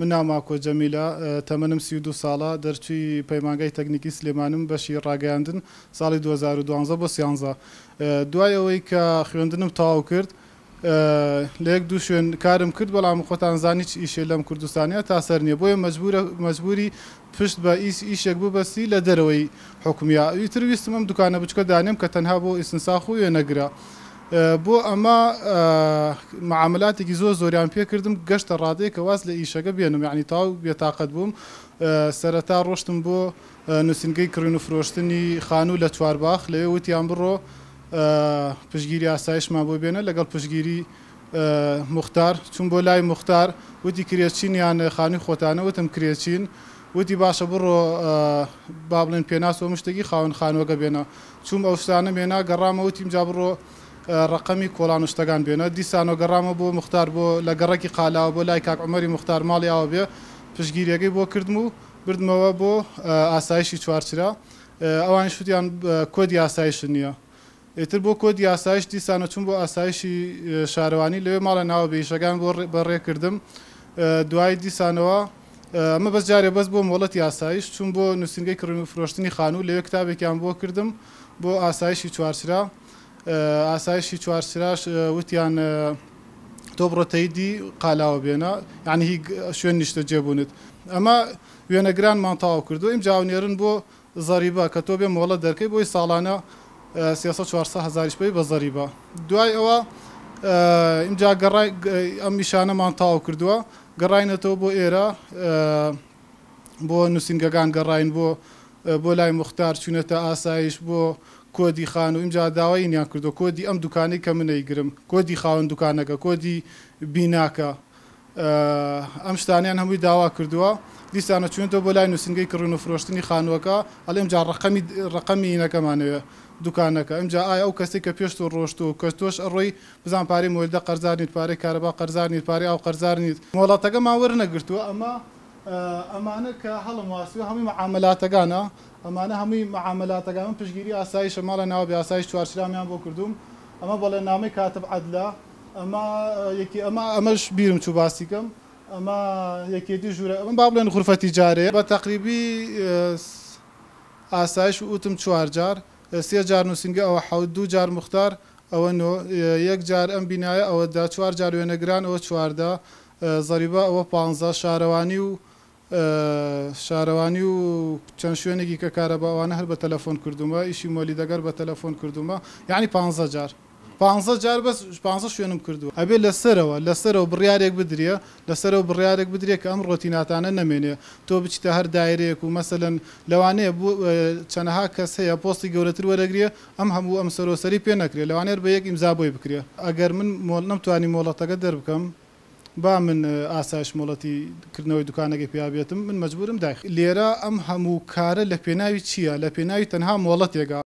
من ناماکۆ جەمیلا تەمەنم سی دو ساڵە دەرچوی پەیماگای تەکنیکی سلێمانم بەشی ڕاگەاندن ساڵی 2012 بۆ سیانزا دوایەوەی کە خوێندنم تاو کرد لە یەک دوو شوێن کارم کرد بەڵام خۆتانزانی ئیشێ لەم کوردستانیا تا سەر نیە بۆیە مەجبوری پشت بە ئیس ئیشێک ببەستی لە دەرەوەی حکومیا ویتر ویستمم دوکانە بچکە دانێم کە تەنها بۆ ئیسنساخ و وێنەگرە. بۆ ئەمە معاملاتێکی زۆر زۆریان پێکردم گەشتە ڕادەیە کە واز لە ئیشەکە بێنم یعنی تاو بێتاقەت بووم سەرەتا ڕۆشتم بۆ نووسنگەی کڕین و فرۆشتنی خانوو لە چوارباخ لەوێ وتیان بڕۆ پشگیری ئاسایشمان بۆ بێنە لەگەڵ پشگیری مختار چون بۆ لای مختار وتی کرێچین یان خانی خۆتانە وتم کرێچین وتی باشە بڕۆ با بڵێن پێناس و مشتێکی خاون خانوەگە بێنە چوم ئەو شتانە مێنا گەڕامە وتیم جا بڕۆ ڕقەمی کۆلانشتەکان بێنە دیسانۆگەڕامە بۆ مختار بۆ لە گەڕێکی قالاوە بۆ لای کاکمەری مختار ماڵیاوە بێ پشگیریەکەی بۆ کردم و بردمەوە بۆ ئاسایشی چوارچرا ئەوان شوتیان کۆدی ئاسایش نییە. ئێتر بۆ کۆدی ئاسایش دیسانە چون بۆ ئاسایشی شارەوانی لەوێ ماڵە ناوە بێیشەکان بۆ بەڕێکردم دوای دیسانەوە ئەمە بەس جارێ بەس بۆ مۆڵەتی ئاسایش چون بۆ نووسنگی کڕین و فرۆشتنی خان و لەوێ کتابێکیان بۆ کردم بۆ ئاسایشی چوارچرا ئاسایشی چوارسراش وتیان تۆ بڕۆتەیدی قالاوە بێنە یعنی هی شوێن نیشتە جێبوونت ئەمە وێنەگرانمان تاوا کردو ئیم جاونێرن بۆ زەریبا کە تۆ بێ مۆڵە دەرکەی بۆی ساڵانە هزار پێی بە زەریبا دوای ئەوە ئیمجا گەڕای ئەم میشانەمان تاو کردووە گەڕینەتەوە بۆ ئێرە بۆ نووسنگەکان گەڕین بۆ بۆ لای مختار چونەتە ئاسایش بۆ کۆدی خان و اینجا داواییان کردو کۆدی ئەم دوکانەی کە منەیگرم کۆدی خاون دوکانەکە کۆدی بیناکە ئەم شتانیان هەمووی داوا کردووە دیسانە چونتەوە بۆ لای نووسنگی کڕون و فرۆشتنی خانوەکە ئەڵێ ئەمجا ڕقەمی ڕقەمی نەکەمانەوە دوکانەکە ئەمجا ئایا ئەو کەسی کە پێشت و ڕۆشت و کە تۆش ئەڕۆی بزان پارەی مۆلدە قەرزانیت پارەی کارەبا قەرزانیت پارەی ئەو قەرزانیت مۆڵاتەکە ماوەر نەگرتووە ئەمە ئەمانە کە هەڵم واسی هەمووی مەعاملاتەکانە ئەمانە هەمووی معاملاتەکان پشگیری ئاسایی شەماڵە ناو بێ ئاسایش چوارشرامیان بۆ کردوم ئەمە بەڵێ نامی کاتب عدلا ئەمە یەکی ئەمە ئەمەش بیرم چوو باسیکەم ئەمە یەکێتی ژورە ئەمە با بڵێن خوفەتی جارەیە بە تقریبی ئاسایش وتم چوارجار سێ جار نووسنگە ئەوە حەود دوو جار مختار ئەوە یەک جار ئەم بینایە ئەوەدا چوار جار وێنەگران ئەوە چواردا زەریبە ئەوە پ شارەوانی و شارەوانی و چەند شوێنێکی کە کارە باوانە هەر بە تەلەفۆن کردومە ئیشی مۆلی دەگەر بە تەلەفۆن کردومە یعنی 15 جار. 15 جار بەس 15 شوێنم کردو ئەبێ لەسەرەوە لەسەرەوە بڕیارێک بدرێ لەسەرەوە بڕیارێک بدرێ کە ئەم ڕۆتیناتانە نامێنێ تۆ بچیتە هەر دایرێک و مەسەن لەوانەیە چەنەها کەس هەیە پۆستی گەورەتر وەرەگرێ ئەم هەموو ئەم سەرۆسەری پێ نەکرێ لەوانێت بە یەک ئیمزا بۆی بکرێ ئەگەر من مۆڵ نەمتوانی مۆڵەتەکە دەربکەم با من ئاسایش مڵەتیکردنەوەی دوکانەکەی پیابێتم من مجبورم داخ لێرە ئەم هەموو کارە لە پێناوی چییە لە پێناوی تەنها مۆڵەتێگا